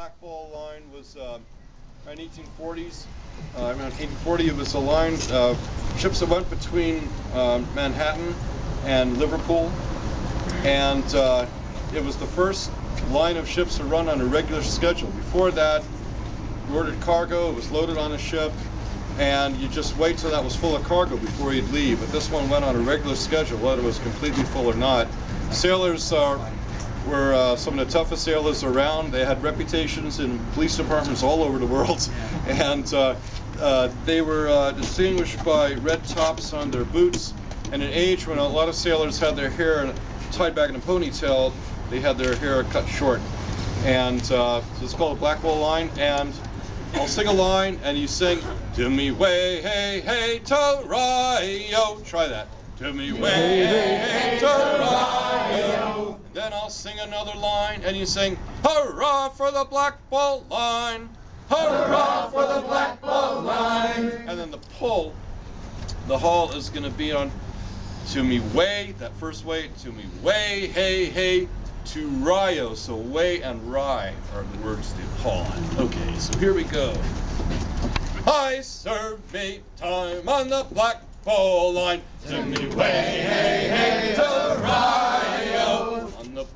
Black Ball line was uh, in 1840s. Uh, around 1840, it was a line uh, ships that went between uh, Manhattan and Liverpool, and uh, it was the first line of ships to run on a regular schedule. Before that, you ordered cargo, it was loaded on a ship, and you just wait till that was full of cargo before you'd leave. But this one went on a regular schedule, whether it was completely full or not. Sailors uh, were uh, some of the toughest sailors around. They had reputations in police departments all over the world, and uh, uh, they were uh, distinguished by red tops on their boots. And an age when a lot of sailors had their hair tied back in a ponytail, they had their hair cut short. And uh, so it's called a black ball line. And I'll sing a line, and you sing, "To me way, hey, hey, to Rio." Try that. To me way, hey, hey, to Rio. Then I'll sing another line, and you sing, "Hurrah for the black ball line." Hurrah for the black ball line. And then the pull, the haul is going to be on to me way, that first way, to me way, hey, hey, to Rio. So way and rye are the words to haul on. Okay, so here we go. I serve me time on the black ball line. To me way, hey,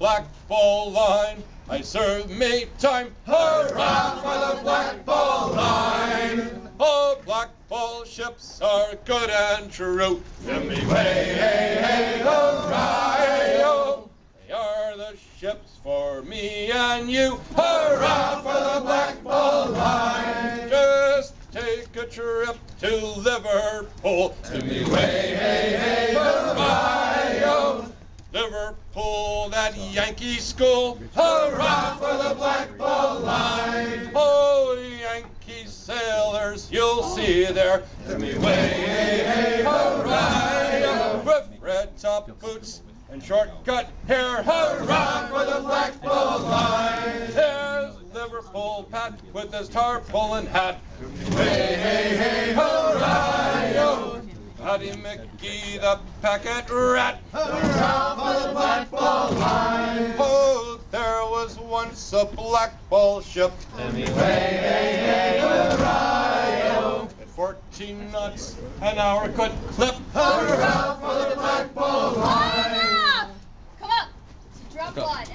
black ball line, I serve me time. Hurrah for the black ball line. Oh, black ball ships are good and true. To me way, hey, hey, to Rio. They are the ships for me and you. Hurrah for the black ball line. Just take a trip to Liverpool. To me way, hey, hey, Rio. Liverpool, that Yankee school. Hurrah for the black ball line. Oh, Yankee sailors, you'll see there. To me way, hey, hey, hurrah. With red top boots and short cut hair. Hurrah for the black ball line. There's Liverpool Pat with his tarpaulin hat. Way, hey, hey, hurrah. Paddy McGee, the packet rat. Hurrah once a black Bolshevik. Anyway, hey, hey, hurrah, At 14 knots an hour could clip. Hurrah for the black ball line! Come up, it's a drop line.